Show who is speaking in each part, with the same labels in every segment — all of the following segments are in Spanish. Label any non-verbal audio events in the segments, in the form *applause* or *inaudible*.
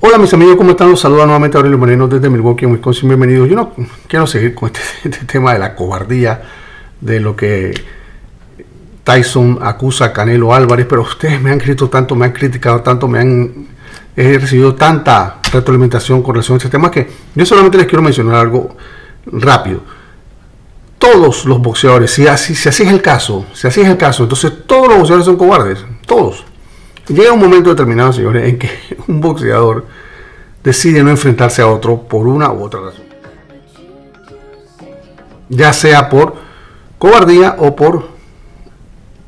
Speaker 1: Hola mis amigos, ¿cómo están? Los saluda nuevamente Aurelio Moreno desde Milwaukee, Wisconsin. Bienvenidos. Yo no quiero seguir con este, *laughs* este, tema de la cobardía, de lo que Tyson acusa a Canelo Álvarez, pero ustedes me han escrito tanto, me han criticado tanto, me han he recibido tanta retroalimentación con relación a este tema que yo solamente les quiero mencionar algo rápido. Todos los boxeadores, si así, si así es el caso, si así es el caso, entonces todos los boxeadores son cobardes, todos. Llega un momento determinado, señores, en que *laughs* un boxeador decide no enfrentarse a otro por una u otra razón. Ya sea por cobardía o por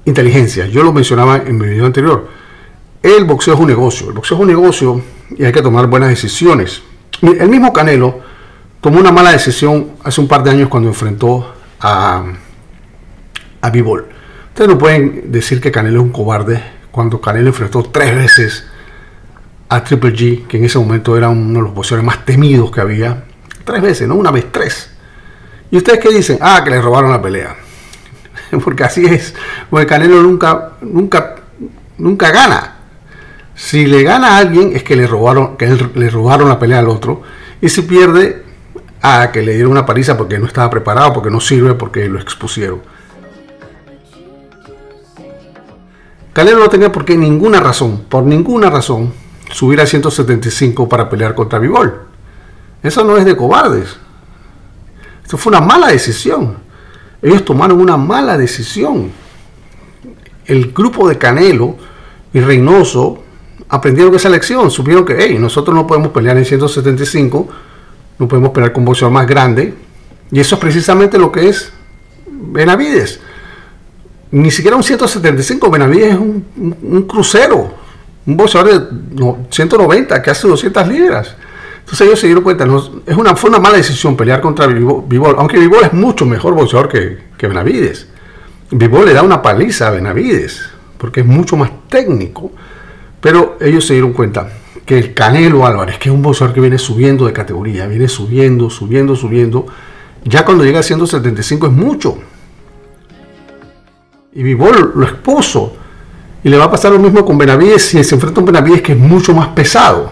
Speaker 1: inteligencia. Yo lo mencionaba en mi video anterior. El boxeo es un negocio. El boxeo es un negocio y hay que tomar buenas decisiones. El mismo Canelo tomó una mala decisión hace un par de años cuando enfrentó a, a Bivol. Ustedes no pueden decir que Canelo es un cobarde cuando Canelo enfrentó tres veces a Triple G, que en ese momento era uno de los boxeadores más temidos que había. Tres veces, no una vez, tres. ¿Y ustedes qué dicen? Ah, que le robaron la pelea. *laughs* Porque así es. Porque Canelo nunca, nunca, nunca gana. Si le gana a alguien es que le robaron, que le robaron la pelea al otro. Y si pierde, ah, que le dieron una paliza porque no estaba preparado, porque no sirve, porque lo expusieron. Canelo no tenía por qué ninguna razón, por ninguna razón, subir a 175 para pelear contra Bivol. Eso no es de cobardes. Esto fue una mala decisión. Ellos tomaron una mala decisión. El grupo de Canelo y Reynoso aprendieron esa lección. Supieron que, hey, nosotros no podemos pelear en 175, no podemos pelear con un más grande. Y eso es precisamente lo que es Benavides. Ni siquiera un 175, Benavides es un crucero un boxeador de 190 que hace 200 libras. Entonces ellos se dieron cuenta, es una, fue una mala decisión pelear contra Vivol, aunque Vivol es mucho mejor boxeador que, que Benavides. Vivol le da una paliza a Benavides, porque es mucho más técnico. Pero ellos se dieron cuenta que el Canelo Álvarez, que es un boxeador que viene subiendo de categoría, viene subiendo, subiendo, subiendo, ya cuando llega a 175 es mucho. Y Vivol lo expuso y le va a pasar lo mismo con Benavides si se enfrenta a un Benavides que es mucho más pesado.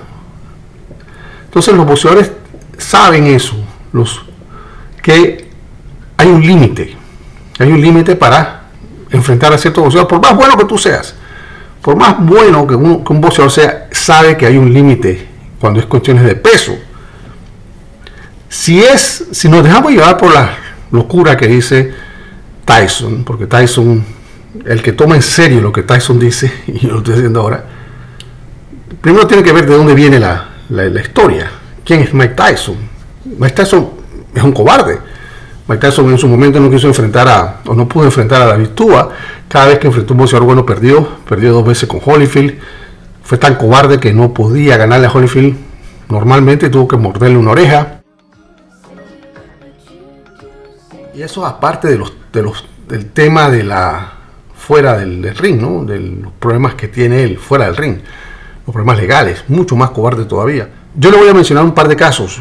Speaker 1: Entonces los boxeadores saben eso, los, que hay un límite. Hay un límite para enfrentar a cierto boxeador, por más bueno que tú seas. Por más bueno que un, que un boxeador sea, sabe que hay un límite cuando es cuestiones de peso. Si es, si nos dejamos llevar por la locura que dice Tyson, porque Tyson el que toma en serio lo que Tyson dice, *laughs* y yo lo estoy diciendo ahora, primero tiene que ver de dónde viene la, historia. ¿Quién es Mike Tyson? Mike Tyson es un cobarde. Mike Tyson en su momento no quiso enfrentar a, o no pudo enfrentar a David Tua. Cada vez que enfrentó a un boxeador bueno perdió, perdió dos veces con Holyfield. Fue tan cobarde que no podía ganarle a Holyfield. Normalmente tuvo que morderle una oreja. Y eso aparte de los, de los, del tema de la fuera del, ring, ¿no? de los problemas que tiene él fuera del ring, los problemas legales, mucho más cobarde todavía. Yo le voy a mencionar un par de casos,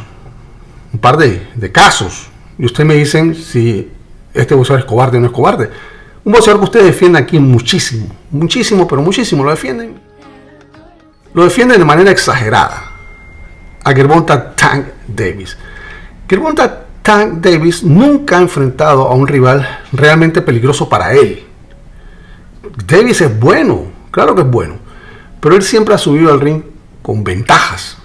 Speaker 1: un par de, casos, y ustedes me dicen si este boxeador es cobarde o no es cobarde. Un boxeador que ustedes defienden aquí muchísimo, muchísimo, pero muchísimo, lo defienden. Lo defienden de manera exagerada. A Gervonta Tank Davis. Gervonta Tank Davis nunca ha enfrentado a un rival realmente peligroso para él. Davis es bueno, claro que es bueno, pero él siempre ha subido al ring con ventajas,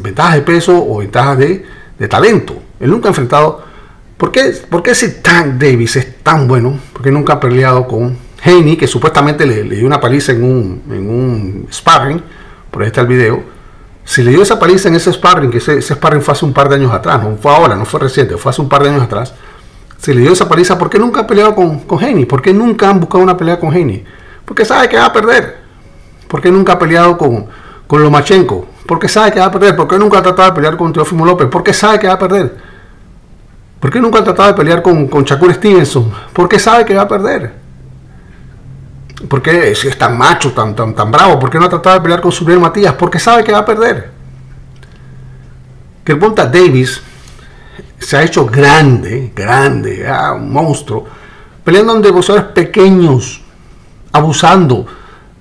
Speaker 1: ventajas de peso o ventajas de, talento. Él nunca ha enfrentado. ¿Por qué, ¿Por qué ese Tank Davis es tan bueno? Porque nunca ha peleado con Haney, que supuestamente le, dio una paliza en un, en un sparring, por ahí está el video. Si le dio esa paliza en ese sparring, que ese, sparring fue hace un par de años atrás, no fue ahora, no fue reciente, fue hace un par de años atrás, se le dio esa paliza, ¿por qué nunca ha peleado con, con? ¿Por qué nunca han buscado una pelea con Haney? Porque sabe que va a perder. ¿Por qué nunca ha peleado con, con Lomachenko? Porque sabe que va a perder. ¿Por qué nunca ha tratado de pelear con Teófimo López? Porque sabe que va a perder. ¿Por qué nunca ha tratado de pelear con, con Stevenson? Porque sabe que va a perder. ¿Por qué si es tan macho, tan, tan, tan bravo? ¿Por qué no ha tratado de pelear con Subriel Matías? Porque sabe que va a perder. Que el Davis se ha hecho grande, grande, ah, un monstruo, peleando ante boxeadores pequeños, abusando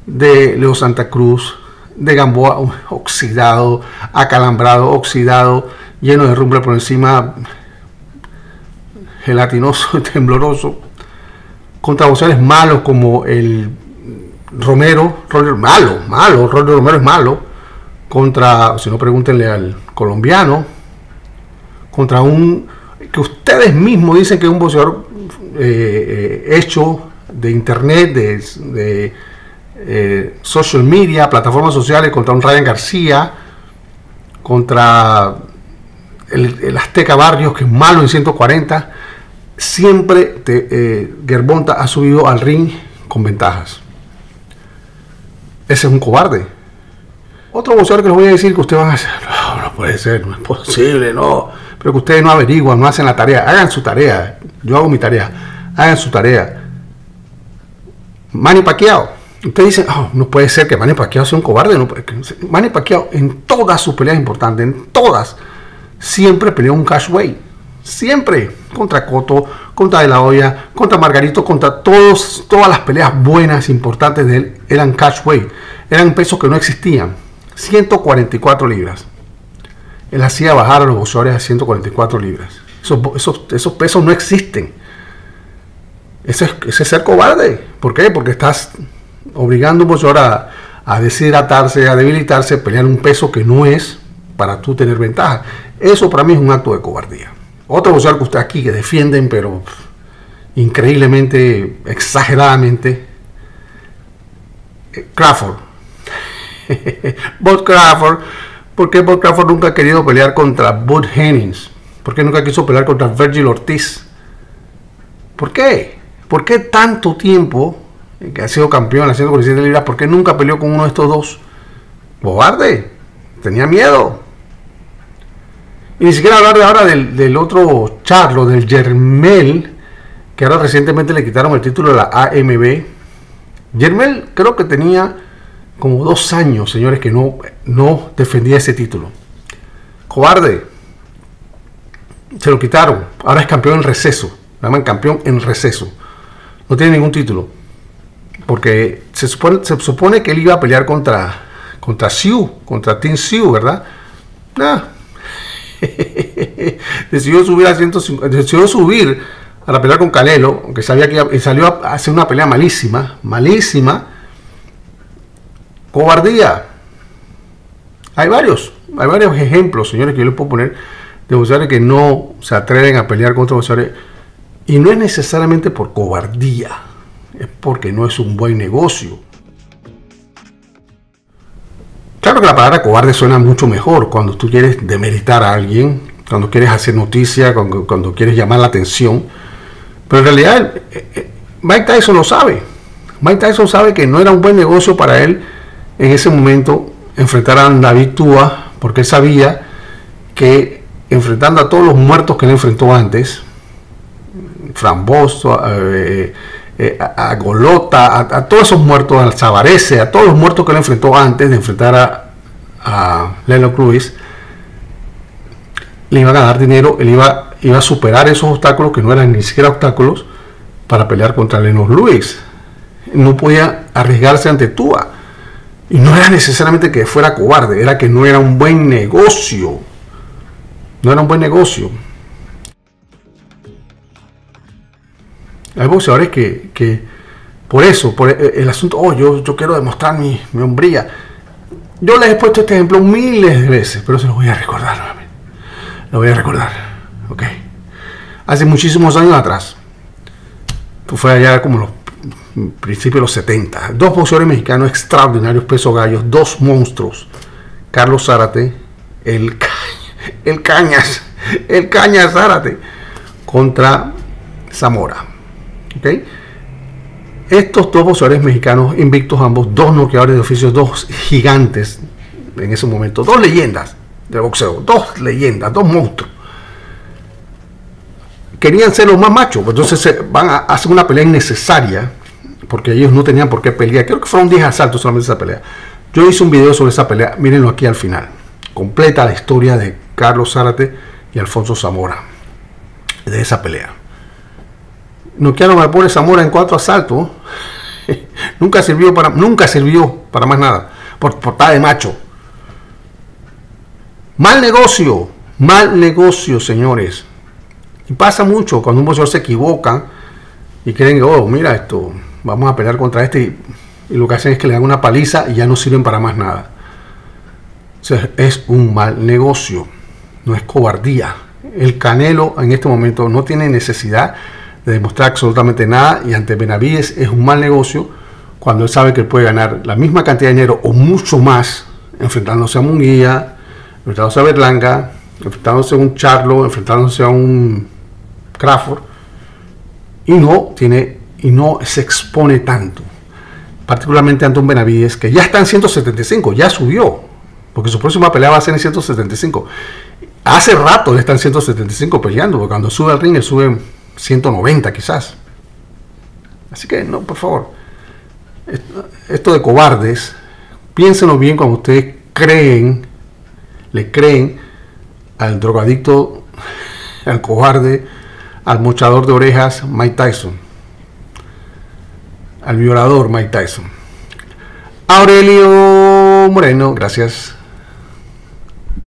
Speaker 1: de Leo Santa Cruz, de Gamboa oxidado, acalambrado, oxidado, lleno de rumble por encima, gelatinoso *laughs* tembloroso, contra boxeadores malos como el Romero, malo, malo, Romero es malo, contra, si no pregúntenle al colombiano, contra un que ustedes mismos dicen que es un boxeador eh, eh, hecho de internet, de, eh, social media, plataformas sociales, contra un Ryan García, contra el, Azteca Barrios, que es malo en 140, siempre te, Gerbonta ha subido al ring con ventajas. Ese es un cobarde. Otro boxeador que les voy a decir que ustedes van a decir, no, no puede ser, no es posible, no. Pero que ustedes no averiguan, no hacen la tarea. Hagan su tarea. Yo hago mi tarea. Hagan su tarea. Manny Pacquiao. Ustedes dicen, oh, no puede ser que Manny Pacquiao sea un cobarde. No Manny Pacquiao en todas sus peleas importantes, en todas, siempre peleó un cashway. Siempre. Contra Coto, contra De La Hoya, contra Margarito, contra todas las peleas buenas, importantes de él, eran cashway. Eran pesos que no existían. 144 libras. Él hacía bajar a los boxeadores a 144 libras. Esos, pesos no existen. Ese, ese, es ser cobarde. ¿Por qué? Porque estás obligando a un boxeador a, a deshidratarse, a debilitarse, a pelear un peso que no es para tú tener ventaja. Eso para mí es un acto de cobardía. Otro boxeador que usted aquí que defienden, pero increíblemente, exageradamente, eh, Crawford. *laughs* Bob Crawford, ¿por qué Bob Crawford nunca ha querido pelear contra Bud Hennings? ¿Por qué nunca quiso pelear contra Virgil Ortiz? ¿Por qué? ¿Por qué tanto tiempo que ha sido campeón haciendo 147 libras? ¿Por qué nunca peleó con uno de estos dos? Bobarde, tenía miedo. Y ni siquiera hablar ahora del, del otro Charlo, del Germel, que ahora recientemente le quitaron el título de la AMB. Germel creo que tenía como dos años, señores, que no, no defendía ese título. Cobarde. Se lo quitaron. Ahora es campeón en receso. Lo llaman campeón en receso. No tiene ningún título. Porque se supone, se supone que él iba a pelear contra, contra Siu, contra Team Siu, ¿verdad? *laughs* decidió subir a 150, decidió subir a la pelea con Calelo, aunque sabía que salió a hacer una pelea malísima, malísima Cobardía. Hay varios, hay varios ejemplos, señores, que yo les puedo poner de boxeadores que no se atreven a pelear contra boxeadores. Y no es necesariamente por cobardía, es porque no es un buen negocio. Claro que la palabra cobarde suena mucho mejor cuando tú quieres demeritar a alguien, cuando quieres hacer noticia, cuando, quieres llamar la atención. Pero en realidad eh, eh, Mike Tyson lo sabe. Mike Tyson sabe que no era un buen negocio para él en ese momento enfrentar a David Túa, porque él sabía que enfrentando a todos los muertos que él enfrentó antes, Framboso, eh, eh, a, Golota, a, todos esos muertos, al Zavarese, a todos los muertos que él enfrentó antes de enfrentar a, a Lelo Cruz, le iba a ganar dinero, él iba, iba a superar esos obstáculos que no eran ni siquiera obstáculos para pelear contra Lenos Luis. No podía arriesgarse ante Tua. Y no era necesariamente que fuera cobarde, era que no era un buen negocio. No era un buen negocio. Hay boxeadores que, que por eso, por el asunto, oh, yo, yo quiero demostrar mi, mi hombría. Yo les he puesto este ejemplo miles de veces, pero se los voy a recordar. Lo voy a recordar. Ok. Hace muchísimos años atrás. Fue allá como los principio de los 70. Dos boxeadores mexicanos extraordinarios, peso gallos, dos monstruos. Carlos Zárate, el, el Cañas, el Cañas Zárate, contra Zamora. Estos dos boxeadores mexicanos, invictos ambos, dos noqueadores de oficio, dos gigantes en ese momento, dos leyendas de boxeo, dos leyendas, dos monstruos. Querían ser los más machos, pues entonces van a hacer una pelea innecesaria porque ellos no tenían por qué pelear. Creo que fueron 10 asaltos solamente esa pelea. Yo hice un video sobre esa pelea, mírenlo aquí al final. Completa la historia de Carlos Zárate y Alfonso Zamora de esa pelea. Noquearon al pobre Zamora en cuatro asaltos. *laughs* nunca sirvió para nunca sirvió para más nada. por portada de macho. Mal negocio, mal negocio, señores. Y pasa mucho cuando un boxeador se equivoca y creen que, oh, mira esto, vamos a pelear contra este. Y, lo que hacen es que le dan una paliza y ya no sirven para más nada. Es un mal negocio, no es cobardía. El Canelo en este momento no tiene necesidad de demostrar absolutamente nada y ante Benavides es un mal negocio cuando él sabe que puede ganar la misma cantidad de dinero o mucho más enfrentándose a Munguía, enfrentándose a Berlanga, enfrentándose a un Charlo, enfrentándose a un Crawford y no tiene y no se expone tanto. Particularmente ante un Benavides que ya está en 175, ya subió, porque su próxima pelea va a ser en 175. Hace rato ya está en 175 peleando, porque cuando sube al ring, él sube 190 quizás. Así que no, por favor. Esto de cobardes, piénsenlo bien cuando ustedes creen, le creen al drogadicto, *laughs* al cobarde, al mochador de orejas Mike Tyson, al violador Mike Tyson. Aurelio Moreno, gracias.